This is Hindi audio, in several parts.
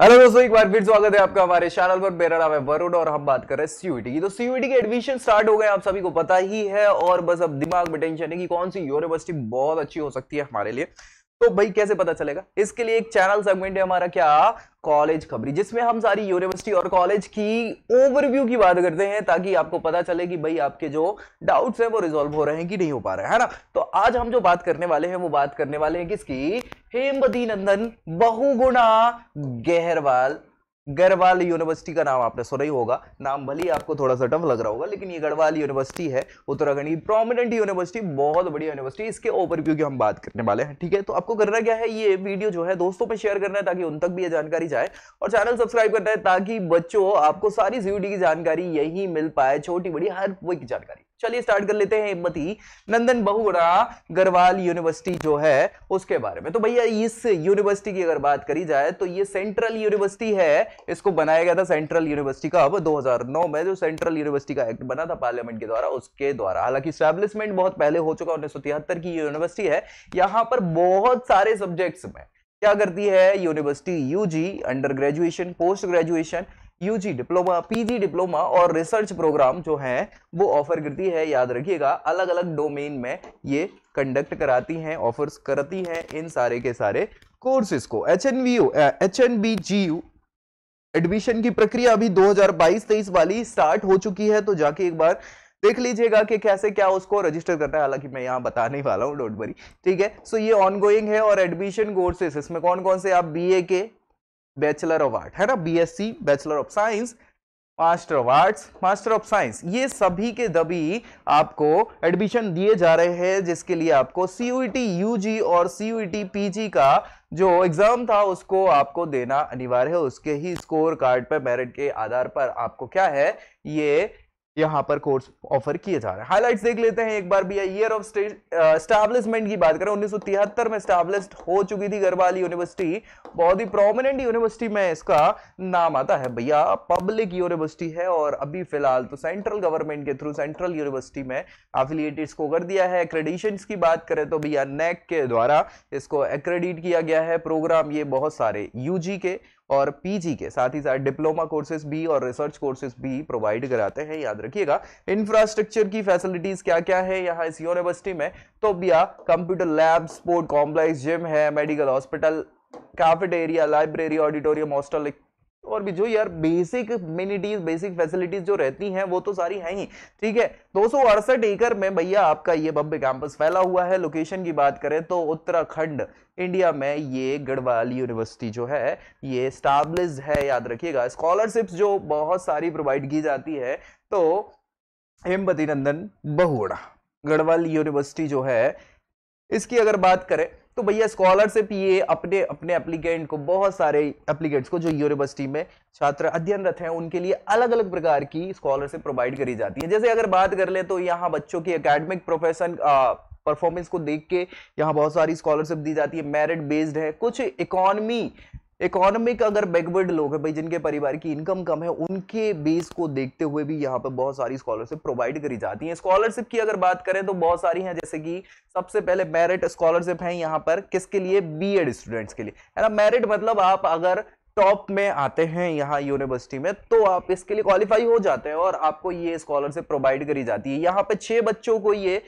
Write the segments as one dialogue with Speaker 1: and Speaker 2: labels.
Speaker 1: हेलो दोस्तों, एक बार फिर स्वागत है आपका हमारे चैनल पर। मेरा नाम है वरुण और हम बात कर रहे हैं सीयूटी की। तो सीयूटी के एडमिशन स्टार्ट हो गए आप सभी को पता ही है। और बस अब दिमाग में टेंशन है कि कौन सी यूनिवर्सिटी बहुत अच्छी हो सकती है हमारे लिए। तो भाई, कैसे पता चलेगा? इसके लिए एक चैनल सेगमेंट है हमारा, क्या? कॉलेज खबरी जिसमें हम सारी यूनिवर्सिटी और कॉलेज की ओवरव्यू की बात करते हैं, ताकि आपको पता चले कि भाई आपके जो डाउट्स हैं, वो रिजॉल्व हो रहे हैं कि नहीं हो पा रहे हैं ना? तो आज हम जो बात करने वाले हैं, वो बात करने वाले हैं किसकी? हेमवती नंदन बहुगुणा गहरवाल, गढ़वाल यूनिवर्सिटी का नाम आपने सुना ही होगा। नाम भले ही आपको थोड़ा सा टफ लग रहा होगा, लेकिन ये गढ़वाल यूनिवर्सिटी है, उत्तराखंड की प्रोमिनेंट यूनिवर्सिटी बहुत बड़ी यूनिवर्सिटी इसके ओवरव्यू की हम बात करने वाले हैं, ठीक है? तो आपको करना क्या है, ये वीडियो जो है दोस्तों पे शेयर करना है ताकि उन तक भी ये जानकारी जाए, और चैनल सब्सक्राइब करना है ताकि बच्चों, आपको सारी सीयूटी की जानकारी यही मिल पाए छोटी बड़ी हर वो की जानकारी। चलिए स्टार्ट कर लेते हैं हिम्मती नंदन बहुगुणा गढ़वाल यूनिवर्सिटी जो है, उसके बारे में। तो भैया, इस यूनिवर्सिटी की अगर बात करी जाए तो ये सेंट्रल यूनिवर्सिटी है। इसको बनाया गया था सेंट्रल यूनिवर्सिटी का अब 2009 में, जो सेंट्रल यूनिवर्सिटी का एक्ट बना था पार्लियामेंट के द्वारा, उसके द्वारा। हालाँकि स्टैब्लिशमेंट बहुत पहले हो चुका, उन्नीस की यूनिवर्सिटी है। यहाँ पर बहुत सारे सब्जेक्ट्स में क्या करती है university UG under graduation post graduation UG diploma PG diploma और रिसर्च प्रोग्राम जो है, वो ऑफ़र करती है, याद रखिएगा अलग अलग डोमेन में ये कंडक्ट कराती हैं ऑफर्स करती हैं इन सारे के सारे कोर्सेज को। H N B H N B G U admission की प्रक्रिया अभी 2022-23 वाली स्टार्ट हो चुकी है तो जाके एक बार देख लीजिएगा कि कैसे क्या उसको रजिस्टर करना है। हालाँकि मैं यहाँ बताने वाला हूँ डोंट वरी ठीक है? सो ये ऑनगोइंग है और एडमिशन कोर्सेस इसमें कौन कौन से आप बीए के बैचलर ऑफ़ आर्ट है ना? BSc bachelor of science master of arts master of science ये सभी के दबी आपको एडमिशन दिए जा रहे हैं, जिसके लिए आपको सीयूईटी यूजी और सीयूईटी पीजी का जो एग्ज़ाम था, उसको आपको देना अनिवार्य है। उसके ही स्कोर कार्ड पर मेरिट के आधार पर आपको क्या है? ये यहाँ पर कोर्स ऑफ़र किए जा रहे हैं। हाइलाइट्स देख लेते हैं एक बार भी ईयर ऑफ़ स्टैब्लिशमेंट की बात करें, उन्नीस सौ तिहत्तर में स्टैब्लिश हो चुकी थी गढ़वाल यूनिवर्सिटी बहुत ही प्रोमिनेंट यूनिवर्सिटी में इसका नाम आता है। भैया पब्लिक यूनिवर्सिटी है और अभी फ़िलहाल तो सेंट्रल गवर्नमेंट के थ्रू सेंट्रल यूनिवर्सिटी में एफिलिएटेड इसको कर दिया है। एक्रेडिशन की बात करें तो भैया नेक के द्वारा इसको एक्रेडिट किया गया है। प्रोग्राम ये बहुत सारे यूजी के और पीजी के साथ ही साथ डिप्लोमा कोर्सेज भी और रिसर्च कोर्सेज भी प्रोवाइड कराते हैं, याद रखिएगा। इंफ्रास्ट्रक्चर की फैसिलिटीज़ क्या क्या है? यहाँ इस यूनिवर्सिटी में तो भैया computer lab sport complex gym है medical hospital cafeteria library auditorium hostel और भी जो यार बेसिक मिनिटीज बेसिक फैसिलिटीज़ जो रहती हैं, वो तो सारी हैं ही। ठीक है? दो सौ अड़सठ एकड़ में भैया आपका ये भव्य कैंपस फैला हुआ है। लोकेशन की बात करें तो उत्तराखंड इंडिया में ये गढ़वाल यूनिवर्सिटी जो है, ये स्टाब्लिश है, याद रखिएगा। स्कॉलरशिप्स जो बहुत सारी प्रोवाइड की जाती है तो हेमवती नंदन बहुड़ा गढ़वाल यूनिवर्सिटी जो है, इसकी अगर बात करें तो भैया स्कॉलरशिप ये अपने अपने एप्लीकेंट को, बहुत सारे एप्लीकेंट्स को जो यूनिवर्सिटी में छात्र अध्ययनरत हैं, उनके लिए अलग अलग प्रकार की स्कॉलरशिप प्रोवाइड करी जाती है। जैसे अगर बात कर ले तो यहाँ बच्चों की अकेडमिक प्रोफेशन परफॉर्मेंस को देख के यहाँ बहुत सारी स्कॉलरशिप दी जाती है। मेरिट बेस्ड है, कुछ इकोनॉमी इकोनॉमिक अगर बैकवर्ड लोग हैं भाई, जिनके परिवार की इनकम कम है, उनके बेस को देखते हुए भी यहाँ पर बहुत सारी स्कॉलरशिप प्रोवाइड करी जाती है। स्कॉलरशिप की अगर बात करें तो बहुत सारी हैं, जैसे कि सबसे पहले मेरिट स्कॉलरशिप है यहाँ पर, किसके लिए? बी स्टूडेंट्स के लिए। है ना मेरिट मतलब आप अगर टॉप में आते हैं यहाँ यूनिवर्सिटी में तो आप इसके लिए क्वालिफाई हो जाते हैं और आपको ये स्कॉलरशिप प्रोवाइड करी जाती है। यहाँ पे छह बच्चों को ये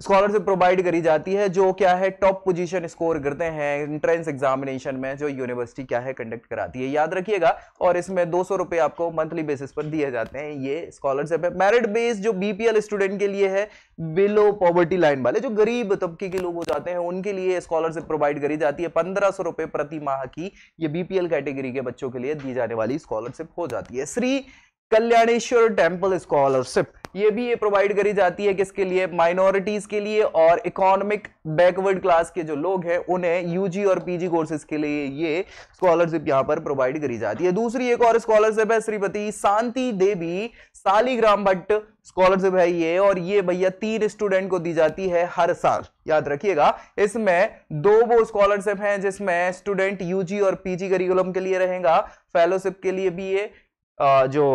Speaker 1: स्कॉलरशिप प्रोवाइड करी जाती है, जो क्या है, टॉप पोजीशन स्कोर करते हैं, एंट्रेंस एग्जामिनेशन में जो यूनिवर्सिटी क्या है कंडक्ट कराती है। याद रखिएगा, और इसमें दो सौ रुपए आपको मंथली बेसिस पर दिए जाते हैं, ये स्कॉलरशिप है। मेरिट बेस जो बीपीएल स्टूडेंट के लिए है बिलो पॉवर्टी लाइन वाले, जो गरीब तबके के लोग हो जाते हैं, उनके लिए स्कॉलरशिप प्रोवाइड करी जाती है। पंद्रह सौ रुपए प्रति माह की ये बीपीएल कैटेगरी के बच्चों के लिए दी जाने वाली स्कॉलरशिप हो जाती है। Shri Kalyaneshwar temple scholarship. ये भी ये प्रोवाइड करी जाती है किसके लिए? माइनॉरिटीज के लिए और इकोनॉमिक बैकवर्ड क्लास के जो लोग हैं, उन्हें यूजी और पीजी कोर्सेज के लिए ये स्कॉलरशिप यहाँ पर प्रोवाइड करी जाती है। दूसरी एक और स्कॉलरशिप है श्रीमती शांति देवी सालीग्राम भट्ट स्कॉलरशिप है ये और ये भैया तीन स्टूडेंट को दी जाती है हर साल। याद रखिएगा, इसमें दो वो स्कॉलरशिप हैं जिसमें स्टूडेंट यूजी और पीजी करिकुलम के लिए रहेगा फेलोशिप के लिए भी ये जो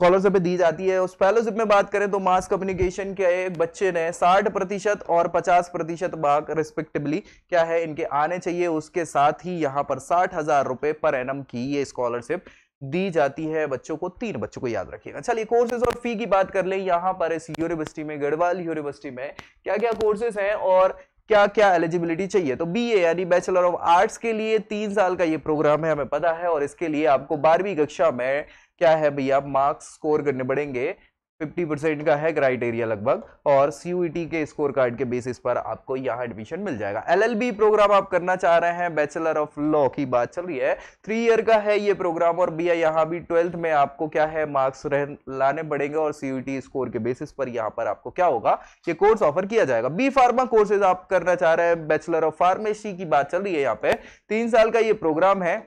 Speaker 1: स्कॉलरशिप दी जाती है। उस फेलोशिप में बात करें तो मास कम्युनिकेशन के एक बच्चे ने 60 प्रतिशत और 50 प्रतिशत मार्क रिस्पेक्टिवली क्या है? इनके आने चाहिए। उसके साथ ही यहाँ पर साठ हज़ार रुपए पर एनम की ये स्कॉलरशिप दी जाती है। बच्चों को, तीन बच्चों को याद रखिएगा। चलिए कोर्सेज और फ़ी की बात कर लें। यहाँ पर इस यूनिवर्सिटी में, गढ़वाल यूनिवर्सिटी में क्या क्या कोर्सेज हैं और क्या क्या एलिजिबिलिटी चाहिए? तो बी ए यानी बैचलर ऑफ़ आर्ट्स के लिए तीन साल का ये प्रोग्राम है, हमें पता है। और इसके लिए आपको बारहवीं कक्षा में क्या है भैया? मार्क्स स्कोर करने पड़ेंगे। 50 परसेंट का है क्राइटेरिया लगभग, और सीयूईटी के स्कोर कार्ड के बेसिस पर आपको यहाँ एडमिशन मिल जाएगा। एलएलबी प्रोग्राम आप करना चाह रहे हैं बैचलर ऑफ़ लॉ की बात चल रही है। थ्री ईयर का है ये प्रोग्राम और भैया यहाँ भी ट्वेल्थ में आपको क्या है मार्क्स लाने पड़ेंगे, और सीयूईटी स्कोर के बेसिस पर यहाँ पर आपको क्या होगा, ये कोर्स ऑफ़र किया जाएगा। बी फार्मा कोर्सेज आप करना चाह रहे हैं बैचलर ऑफ़ फार्मेसी की बात चल रही है यहाँ पे। तीन साल का ये प्रोग्राम है।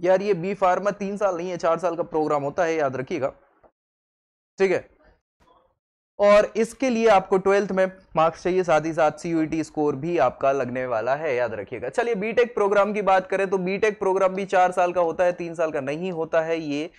Speaker 1: यार ये बी फार्मा तीन साल नहीं है, चार साल का प्रोग्राम होता है, याद रखिएगा। ठीक है? और इसके लिए आपको ट्वेल्थ में मार्क्स चाहिए, साथ ही साथ सीयूटी स्कोर भी आपका लगने वाला है, याद रखिएगा। चलिए बीटेक प्रोग्राम की बात करें तो बीटेक प्रोग्राम भी चार साल का होता है, तीन साल का नहीं होता है ये।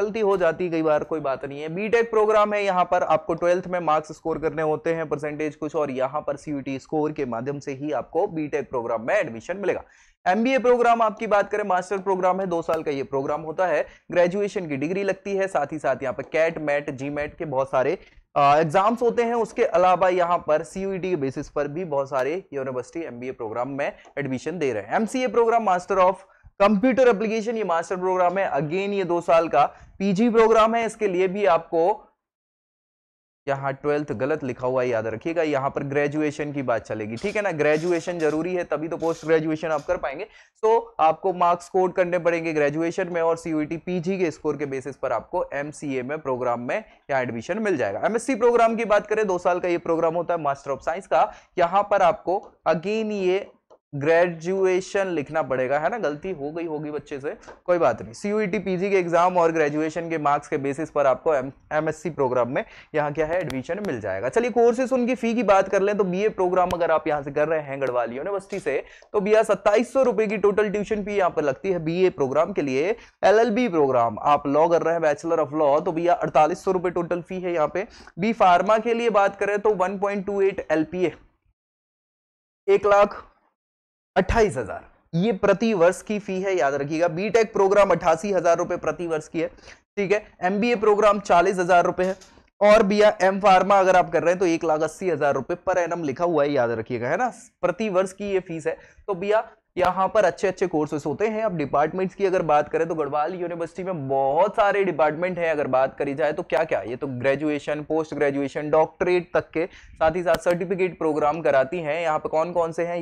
Speaker 1: गलती हो जाती कई बार कोई बात नहीं है। बीटेक प्रोग्राम है, यहाँ पर आपको ट्वेल्थ में मार्क्स स्कोर करने होते हैं परसेंटेज कुछ और, यहाँ पर सीयूटी स्कोर के माध्यम से ही आपको बीटेक प्रोग्राम में एडमिशन मिलेगा। एमबीए प्रोग्राम आपकी बात करें मास्टर प्रोग्राम है, दो साल का ये प्रोग्राम होता है। ग्रेजुएशन की डिग्री लगती है, साथ ही साथ यहाँ पर कैट मैट जी मैट के बहुत सारे एग्ज़ाम्स होते हैं। उसके अलावा यहाँ पर सीयूईटी बेसिस पर भी बहुत सारे यूनिवर्सिटी एमबीए प्रोग्राम में एडमिशन दे रहे हैं। MCA program master of computer application ये मास्टर प्रोग्राम है। अगेन ये दो साल का पीजी प्रोग्राम है, इसके लिए भी आपको यहाँ ट्वेल्थ गलत लिखा हुआ याद रखिएगा, यहाँ पर ग्रेजुएशन की बात चलेगी, ठीक है ना? ग्रेजुएशन ज़रूरी है, तभी तो पोस्ट ग्रेजुएशन आप कर पाएँगे। तो आपको मार्क्स कोड करने पड़ेंगे ग्रेजुएशन में और सीयूटी पीजी के स्कोर के बेसिस पर आपको एमसीए में प्रोग्राम में यहाँ एडमिशन मिल जाएगा। एमएससी प्रोग्राम की बात करें, दो साल का ये प्रोग्राम होता है मास्टर ऑफ़ साइंस का। यहाँ पर आपको अगेन ये ग्रेजुएशन लिखना पड़ेगा, है ना? गलती हो गई होगी बच्चे से, कोई बात नहीं। सीयूईटी पीजी e के एग्ज़ाम और ग्रेजुएशन के मार्क्स के बेसिस पर आपको एमएससी प्रोग्राम में यहाँ क्या है एडमिशन मिल जाएगा। चलिए कोर्सेस उनकी फ़ी की बात कर लें तो बीए प्रोग्राम अगर आप यहाँ से कर रहे हैं गढ़वाली यूनिवर्सिटी से तो भैया सत्ताईस रुपए की टोटल ट्यूशन फ़ी यहाँ पर लगती है बीए प्रोग्राम के लिए। एलएलबी प्रोग्राम आप लॉ कर रहे हैं बैचलर ऑफ़ लॉ तो भैया अड़तालीस रुपए टोटल फ़ी है यहाँ पे। बी फार्मा के लिए बात करें तो वन पॉइंट एक लाख अट्ठाईस हज़ार। ये प्रति वर्ष की फ़ी है, याद रखिएगा। बीटेक प्रोग्राम अट्ठासी हज़ार रुपए प्रति वर्ष की है, ठीक है? एमबीए प्रोग्राम चालीस हज़ार रुपए है। और बिया एम फार्मा अगर आप कर रहे हैं तो एक लाख अस्सी हज़ार रुपए पर एनम लिखा हुआ है, याद रखिएगा, है ना? प्रति वर्ष की ये फ़ीस है। तो बिया यहाँ पर अच्छे अच्छे कोर्सेस होते हैं। अब डिपार्टमेंट्स की अगर बात करें तो गढ़वाल यूनिवर्सिटी में बहुत सारे डिपार्टमेंट हैं, अगर बात करी जाए तो क्या क्या ये तो ग्रेजुएशन पोस्ट ग्रेजुएशन डॉक्टरेट तक के साथ ही साथ सर्टिफिकेट प्रोग्राम कराती हैं। यहाँ पे कौन कौन से हैं?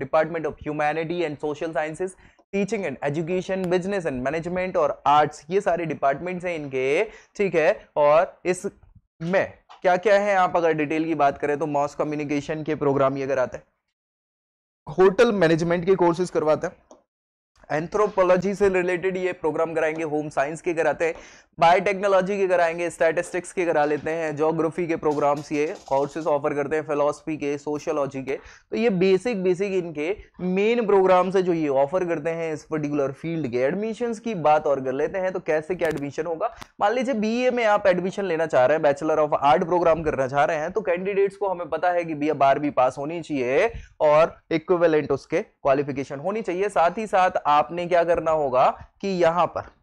Speaker 1: Department of humanity and social sciences teaching and education business and management और आर्ट्स ये सारे डिपार्टमेंट्स हैं इनके, ठीक है? और इस में क्या क्या है? आप अगर डिटेल की बात करें तो मॉस कम्युनिकेशन के प्रोग्राम ये आते हैं। होटल मैनेजमेंट के कोर्सेज करवाते हैं। एंथ्रोपोलॉजी से रिलेटेड ये प्रोग्राम कराएँगे होम साइंस के कराते हैं बायोटेक्नोलॉजी के कराएँगे स्टैटिस्टिक्स के करा लेते हैं जोग्राफी के प्रोग्राम्स ये कोर्सेज ऑफ़र करते हैं फिलोसफी के सोशोलॉजी के। तो ये बेसिक बेसिक इनके मेन प्रोग्राम्स है जो ये ऑफ़र करते हैं इस पर्टिकुलर फ़ील्ड के। एडमिशन की बात और कर लेते हैं तो कैसे क्या एडमिशन होगा? मान लीजिए बी में आप एडमिशन लेना चाह रहे हैं बैचलर ऑफ़ आर्ट प्रोग्राम करना चाह रहे हैं तो कैंडिडेट्स को हमें पता है कि बी बारहवीं पास होनी चाहिए और इक्विवेलेंट उसके क्वालिफिकेशन होनी चाहिए। साथ ही साथ आपने क्या करना होगा कि यहाँ पर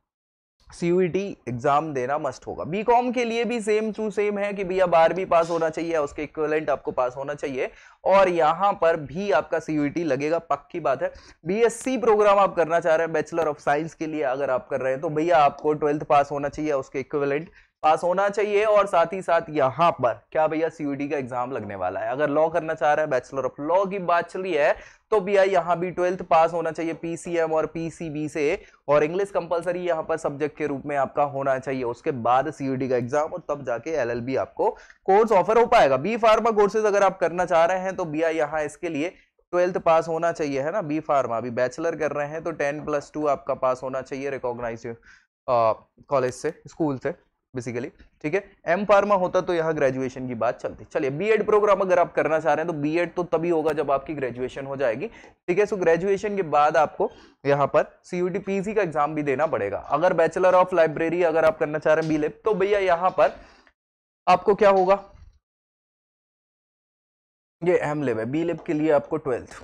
Speaker 1: सीयूईटी एग्ज़ाम देना मस्ट होगा। बीकॉम के लिए भी सेम टू सेम है कि भैया बारहवीं पास होना चाहिए, उसके इक्वलेंट आपको पास होना चाहिए और यहाँ पर भी आपका सीयूईटी लगेगा, पक्की बात है। बीएससी प्रोग्राम आप करना चाह रहे हैं बैचलर ऑफ़ साइंस के लिए अगर आप कर रहे हैं तो भैया आपको ट्वेल्थ पास होना चाहिए, उसके इक्वलेंट पास होना चाहिए और साथ ही साथ यहाँ पर, क्या भैया सीयूडी का एग्ज़ाम लगने वाला है? अगर लॉ करना चाह रहा है बैचलर ऑफ़ लॉ की बात चली है तो भैया यहाँ भी ट्वेल्थ पास होना चाहिए पीसीएम और पीसीबी से, और इंग्लिश कंपलसरी यहाँ पर सब्जेक्ट के रूप में आपका होना चाहिए। उसके बाद सीयूडी का एग्ज़ाम और तब जाके एलएलबी आपको कोर्स ऑफ़र हो पाएगा। बी फार्मा कोर्सेज अगर आप करना चाह रहे हैं तो भैया यहाँ इसके लिए ट्वेल्थ पास होना चाहिए, है ना? बी फार्मा अभी बैचलर कर रहे हैं तो टेन प्लस टू आपका पास होना चाहिए रिकॉग्नाइज कॉलेज से स्कूल से। बेसिकली ठीक है? एम फार्मा होता तो यहाँ ग्रेजुएशन की बात चलती। चलिए बीएड प्रोग्राम अगर आप करना चाह रहे हैं तो बीएड तो तभी होगा जब आपकी ग्रेजुएशन हो जाएगी, ठीक है? सो ग्रेजुएशन के बाद आपको यहाँ पर सीयूटी पीसी का एग्ज़ाम भी देना पड़ेगा। अगर बैचलर ऑफ़ लाइब्रेरी अगर आप करना चाह रहे हैं बी तो भैया यहाँ पर आपको क्या होगा? ये एम लिब है। बी लिब के लिए आपको ट्वेल्थ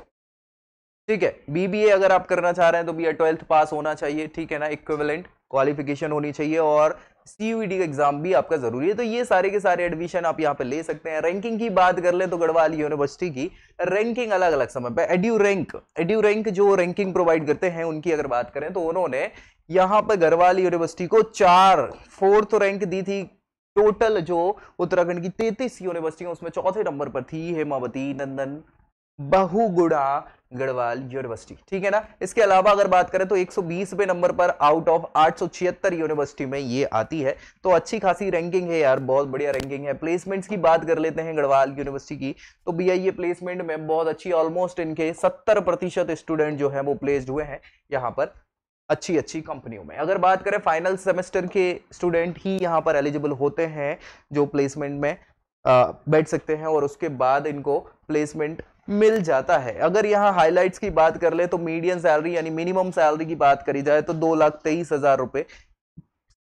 Speaker 1: ठीक है? बीबीए अगर आप करना चाह रहे हैं तो भैया ट्वेल्थ पास होना चाहिए, ठीक है ना? इक्विवेलेंट क्वालिफिकेशन होनी चाहिए और सीयूईटी का एग्ज़ाम भी आपका ज़रूरी है तो ये सारे के सारे एडमिशन आप यहाँ पे ले सकते हैं। रैंकिंग की बात कर ले तो गढ़वाल यूनिवर्सिटी की रैंकिंग अलग अलग समय पर एड्यू रैंक एड्यू रैंक जो रैंकिंग प्रोवाइड करते हैं, उनकी अगर बात करें तो उन्होंने यहाँ पर गढ़वाल यूनिवर्सिटी को चार फोर्थ रैंक दी थी। टोटल जो उत्तराखंड की तैतीस यूनिवर्सिटी उसमें चौथे नंबर पर थी हेमावती नंदन बहुगुड़ा गढ़वाल यूनिवर्सिटी ठीक है ना? इसके अलावा अगर बात करें तो 120 पे नंबर पर आउट ऑफ़ आठ यूनिवर्सिटी में ये आती है। तो अच्छी खासी रैंकिंग है यार, बहुत बढ़िया रैंकिंग है। प्लेसमेंट्स की बात कर लेते हैं गढ़वाल यूनिवर्सिटी की। तो बीआई ये प्लेसमेंट में बहुत अच्छी ऑलमोस्ट इनके सत्तर प्रतिशत स्टूडेंट जो है वो प्लेस्ड हुए हैं यहाँ पर अच्छी अच्छी कंपनियों में। अगर बात करें फाइनल सेमेस्टर के स्टूडेंट ही यहाँ पर एलिजिबल होते हैं जो प्लेसमेंट में बैठ सकते हैं और उसके बाद इनको प्लेसमेंट मिल जाता है। अगर यहाँ हाइलाइट्स की बात कर ले तो मीडियम सैलरी यानी मिनिमम सैलरी की बात करी जाए तो दो लाख तेईस हज़ार रुपए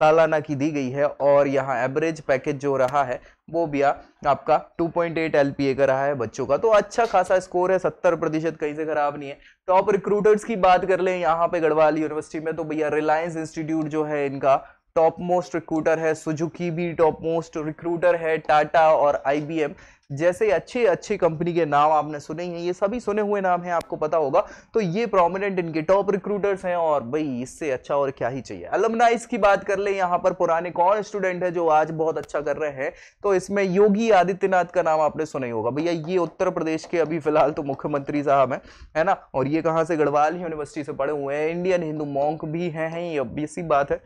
Speaker 1: सालाना की दी गई है और यहाँ एवरेज पैकेज जो रहा है, वो भी आपका 2.8 पॉइंट का रहा है बच्चों का। तो अच्छा खासा स्कोर है 70 प्रतिशत कहीं से खराब नहीं है। टॉप रिक्रूटर्स की बात कर ले, यहाँ पे गढ़वाल यूनिवर्सिटी में तो भैया रिलायंस इंस्टीट्यूट जो है इनका टॉप मोस्ट रिक्रूटर है सुजुकी भी टॉप मोस्ट रिक्रूटर है टाटा और आईबीएम जैसे अच्छे अच्छे कंपनी के नाम आपने सुने हैं ये सभी सुने हुए नाम हैं, आपको पता होगा। तो ये प्रोमिनेंट इनके टॉप रिक्रूटर्स हैं और भाई, इससे अच्छा और क्या ही चाहिए। अलमनाइज की बात कर ले, यहाँ पर पुराने कौन स्टूडेंट है जो आज बहुत अच्छा कर रहे हैं? तो इसमें योगी आदित्यनाथ का नाम आपने सुना ही होगा। भैया, ये उत्तर प्रदेश के अभी फ़िलहाल तो मुख्यमंत्री साहब है है ना? और ये कहाँ से गढ़वाल यूनिवर्सिटी से पढ़े हुए हैं? इंडियन हिंदू मॉन्क भी हैं ये, अब बात है।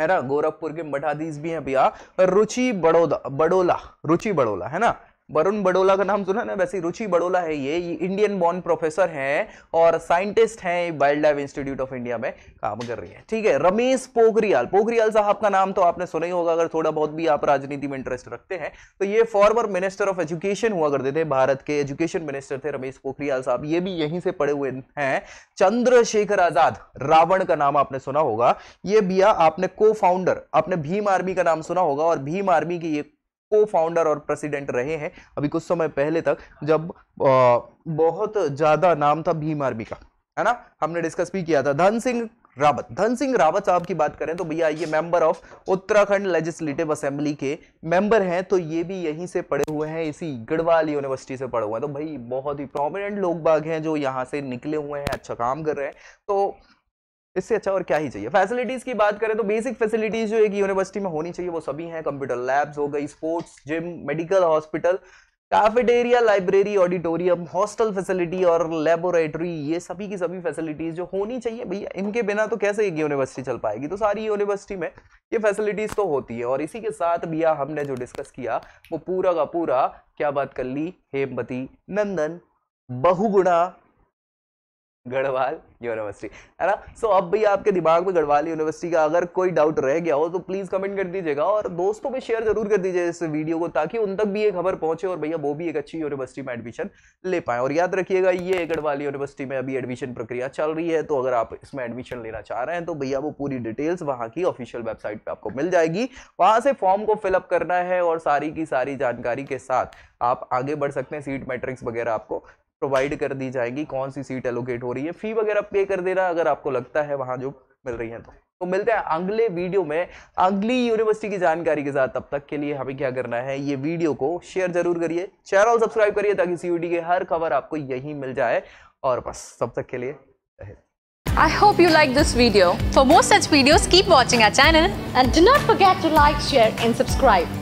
Speaker 1: है ना? गोरखपुर के मठाधीश भी हैं भैया। रुचि बड़ोदा बड़ोला, रुचि बड़ोला, है ना? वरुण बडोला का नाम सुना ना, वैसे रुचि बडोला है ये ये इंडियन बॉर्न प्रोफेसर हैं और साइंटिस्ट हैं wild life institute of India में काम कर रही है। ठीक है, रमेश पोखरियाल पोखरियाल साहब का नाम तो आपने सुना ही होगा, अगर थोड़ा बहुत भी आप राजनीति में इंटरेस्ट रखते हैं तो ये फॉर्मर मिनिस्टर ऑफ़ एजुकेशन हुआ करते थे भारत के एजुकेशन मिनिस्टर थे रमेश पोखरियाल साहब, ये भी यहीं से पड़े हुए हैं। चंद्रशेखर आज़ाद, रावण का नाम आपने सुना होगा, ये बिया आपने को फाउंडर आपने भीम आर्मी का नाम सुना होगा और भीम आर्मी की ये को फाउंडर और प्रेसिडेंट रहे हैं। अभी कुछ समय पहले तक जब आ, बहुत ज़्यादा नाम था भीम आर्मी का है ना? हमने डिस्कस भी किया था। धन सिंह रावत धन सिंह रावत साहब की बात करें तो भैया ये member of Uttarakhand legislative assembly के मेंबर हैं तो ये भी यहीं से पढ़े हुए हैं इसी गढ़वाल यूनिवर्सिटी से पढ़े हुए हैं। तो भाई बहुत ही प्रोमिनेंट लोग बाग हैं जो यहाँ से निकले हुए हैं अच्छा काम कर रहे हैं। तो इससे अच्छा और क्या ही चाहिए? फैसिलिटीज़ की बात करें तो बेसिक फैसिलिटीज़ जो एक यूनिवर्सिटी में होनी चाहिए, वो सभी हैं। कंप्यूटर लैब्स हो गई sports gym medical hospital cafeteria library auditorium hostel facility और लेबोरेटरी ये सभी की सभी फैसिलिटीज़ जो होनी चाहिए। भैया, इनके बिना तो कैसे एक यूनिवर्सिटी चल पाएगी? तो सारी यूनिवर्सिटी में ये फैसिलिटीज़ तो होती है। और इसी के साथ भैया, हमने जो डिस्कस किया, वो पूरा का पूरा क्या बात कर ली? हेमवती नंदन, बहुगुणा गढ़वाल यूनिवर्सिटी है ना? सो so, अब भी आपके दिमाग में गढ़वाल यूनिवर्सिटी का अगर कोई डाउट रह गया हो तो प्लीज़ कमेंट कर दीजिएगा और दोस्तों में शेयर ज़रूर कर दीजिए इस वीडियो को ताकि उन तक भी ये खबर पहुँचे और भैया वो भी एक अच्छी यूनिवर्सिटी में एडमिशन ले पाए। और याद रखिएगा ये गढ़वाल यूनिवर्सिटी में अभी एडमिशन प्रक्रिया चल रही है तो अगर आप इसमें एडमिशन लेना चाह रहे हैं तो भैया वो पूरी डिटेल्स वहाँ की ऑफिशियल वेबसाइट पर आपको मिल जाएगी। वहाँ से फॉर्म को फिलअप करना है और सारी की सारी जानकारी के साथ आप आगे बढ़ सकते हैं सीट मैट्रिक्स वगैरह आपको। प्रोवाइड कर दी जाएगी कौन सी सीट एलोकेट हो रही है फ़ी वगैरह पे कर देना अगर आपको लगता है वहाँ जो मिल रही है तो तो मिलते हैं अगले वीडियो में अगली यूनिवर्सिटी की जानकारी के साथ तब तक के लिए हमें क्या करना है ये वीडियो को शेयर ज़रूर करिए चैनल सब्सक्राइब करिए ताकि सीयूटी की हर खबर आपको यही मिल जाए और बस तब तक के लिए
Speaker 2: I hope you like this video. For more such videos, keep watching our channel
Speaker 3: and do not forget to like, share and subscribe.